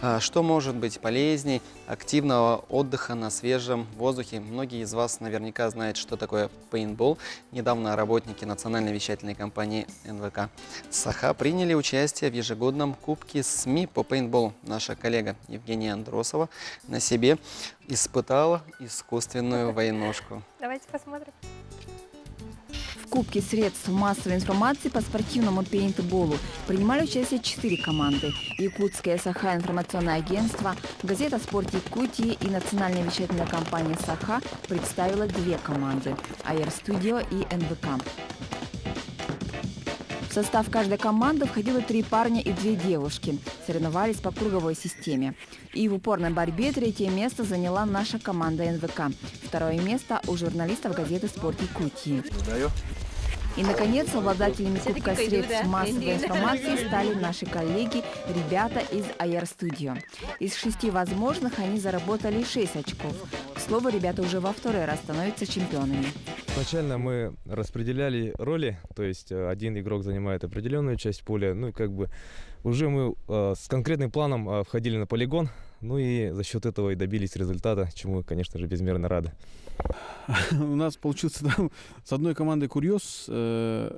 А, Что может быть полезней активного отдыха на свежем воздухе? Многие из вас наверняка знают, что такое пейнтбол. Недавно работники национальной вещательной компании НВК «Саха» приняли участие в ежегодном Кубке СМИ по пейнтболу. Наша коллега Евгения Андросова на себе испытала искусственную войнушку. Давайте посмотрим. Кубке средств массовой информации по спортивному пейнтболу принимали участие четыре команды. Якутское Саха информационное агентство, газета «Спорт Якутии» и национальная вещательная компания «Саха» представила две команды – «Аэр Студио» и «НВК». В состав каждой команды входило три парня и две девушки. Соревновались по круговой системе. И в упорной борьбе третье место заняла наша команда НВК. Второе место у журналистов газеты «Спорт Якутии». И, наконец, обладателями Кубка средств массовой информации стали наши коллеги, ребята из Air Studio. Из шести возможных они заработали шесть очков. К слову, ребята уже во второй раз становятся чемпионами. Изначально мы распределяли роли, то есть э, один игрок занимает определенную часть поля, ну и как бы уже мы э, с конкретным планом э, входили на полигон, ну и за счет этого и добились результата, чему, конечно же, безмерно рады. У нас получился там с одной командой курьез. Э,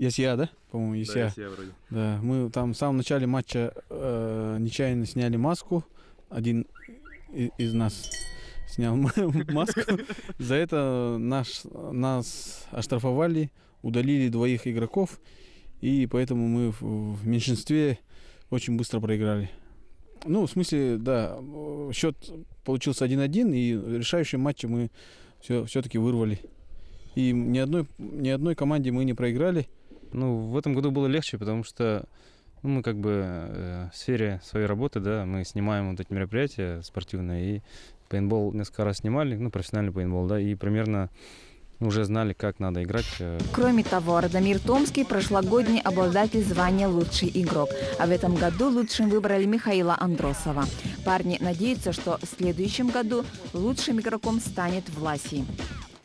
Ясья, да? По-моему, Ясья. вроде. Да, мы там в самом начале матча э, нечаянно сняли маску. Один из нас снял маску. За это наш, нас оштрафовали, удалили двоих игроков. И поэтому мы в, в меньшинстве очень быстро проиграли. Ну, в смысле, да, э, счет получился 1-1, и в решающем матче мы все, все-таки вырвали. И ни одной, ни одной команде мы не проиграли. Ну, в этом году было легче, потому что ну, мы как бы э, в сфере своей работы, да, мы снимаем вот эти мероприятия спортивные, и пейнтбол несколько раз снимали, ну, профессиональный пейнтбол, да, и примерно уже знали, как надо играть. э, Кроме того, Радомир Томский – прошлогодний обладатель звания «Лучший игрок». А в этом году лучшим выбрали Михаила Андросова. Парни надеются, что в следующем году лучшим игроком станет Власий.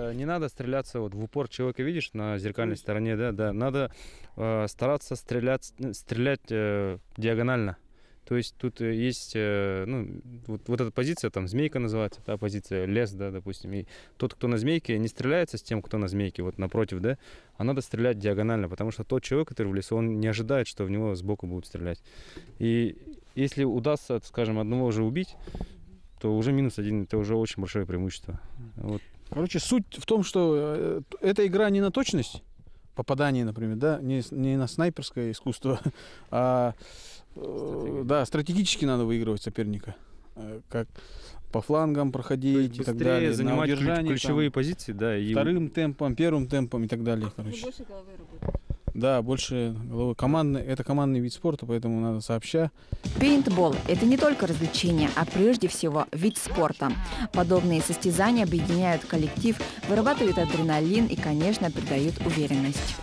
Э, Не надо стреляться вот в упор человека, видишь, на зеркальной стороне, да, да. Надо э, стараться стрелять, ну, стрелять э, диагонально. То есть тут э, есть, э, ну, вот, вот эта позиция, там, змейка называется, та позиция, лес, да, допустим. И тот, кто на змейке, не стреляется с тем, кто на змейке, вот напротив, да, а надо стрелять диагонально, потому что тот человек, который в лесу, он не ожидает, что в него сбоку будут стрелять. И если удастся, скажем, одного уже убить, то уже минус один, это уже очень большое преимущество. Вот. Короче, суть в том, что э, эта игра не на точность попадания, например, да, не, не на снайперское искусство, а э, да, стратегически надо выигрывать соперника. Э, Как по флангам проходить и так быстрее далее. занимать ключ- ключевые там, позиции, да, и вторым темпом, первым темпом и так далее, короче. Да, больше головы. Командный, это командный вид спорта, поэтому надо сообща. Пейнтбол – это не только развлечение, а прежде всего вид спорта. Подобные состязания объединяют коллектив, вырабатывают адреналин и, конечно, придают уверенность.